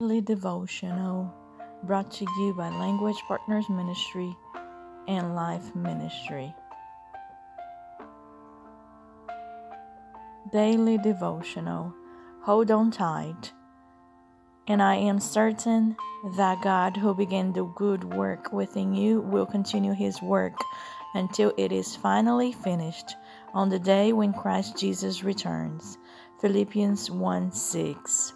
Daily Devotional brought to you by Language Partners Ministry and Life Ministry. Daily Devotional Hold on tight. And I am certain that God, who began the good work within you, will continue his work until it is finally finished on the day when Christ Jesus returns. Philippians 1 6.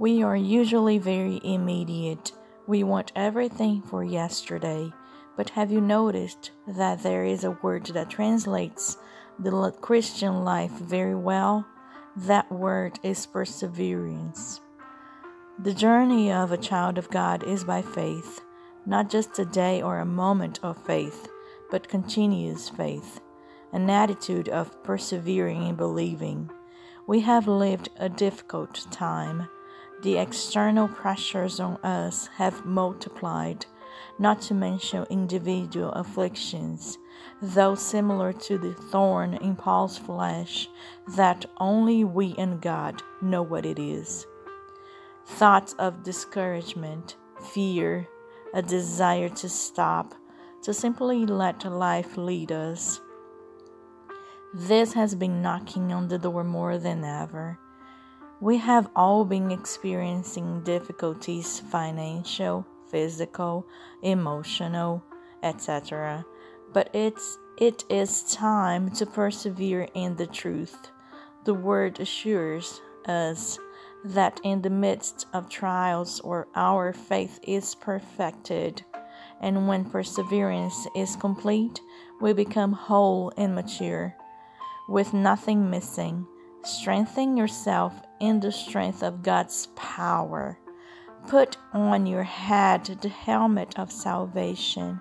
We are usually very immediate. We want everything for yesterday. But have you noticed that there is a word that translates the Christian life very well? That word is perseverance. The journey of a child of God is by faith, not just a day or a moment of faith, but continuous faith, an attitude of persevering and believing. We have lived a difficult time the external pressures on us have multiplied, not to mention individual afflictions, though similar to the thorn in Paul's flesh, that only we and God know what it is. Thoughts of discouragement, fear, a desire to stop, to simply let life lead us. This has been knocking on the door more than ever. We have all been experiencing difficulties financial, physical, emotional, etc. But it's it is time to persevere in the truth. The word assures us that in the midst of trials or our faith is perfected, and when perseverance is complete, we become whole and mature, with nothing missing. Strengthen yourself in the strength of God's power. Put on your head the helmet of salvation.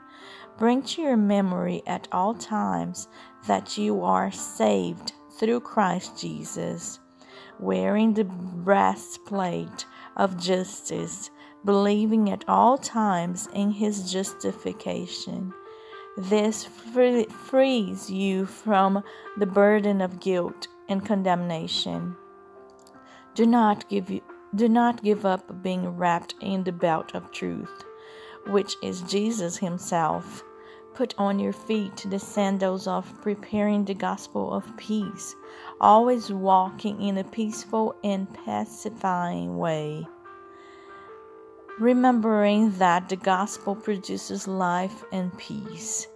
Bring to your memory at all times that you are saved through Christ Jesus, wearing the breastplate of justice, believing at all times in his justification. This frees you from the burden of guilt and condemnation. Do not give you, do not give up being wrapped in the belt of truth, which is Jesus himself. Put on your feet the sandals of preparing the gospel of peace, always walking in a peaceful and pacifying way. Remembering that the gospel produces life and peace.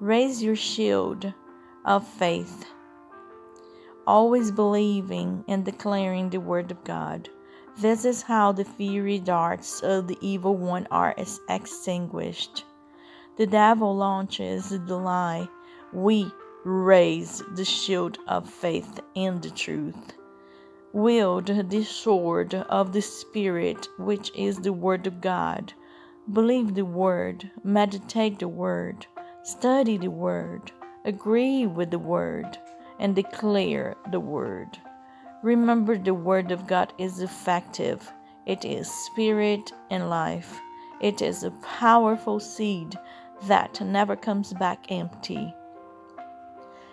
Raise your shield of faith always believing and declaring the word of God. This is how the fiery darts of the evil one are extinguished. The devil launches the lie. We raise the shield of faith and the truth. Wield the sword of the Spirit, which is the Word of God. Believe the Word, meditate the Word, study the Word, agree with the Word and declare the word. Remember, the word of God is effective, it is spirit and life. It is a powerful seed that never comes back empty.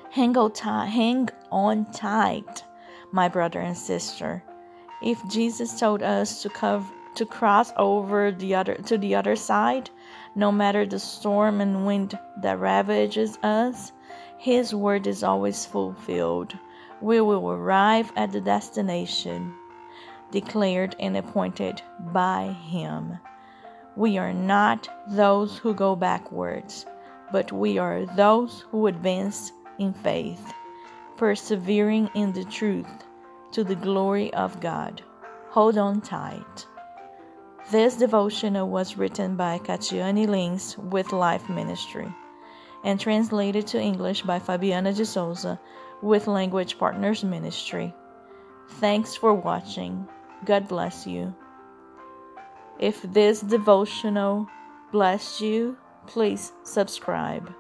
Hang on, tight, hang on tight, my brother and sister. If Jesus told us to to cross over the other to the other side, no matter the storm and wind that ravages us, his word is always fulfilled. We will arrive at the destination declared and appointed by Him. We are not those who go backwards, but we are those who advance in faith, persevering in the truth to the glory of God. Hold on tight. This devotional was written by Katiane Lins with Life Ministry and translated to English by Fabiana de Souza with Language Partners Ministry. Thanks for watching. God bless you. If this devotional blessed you, please subscribe.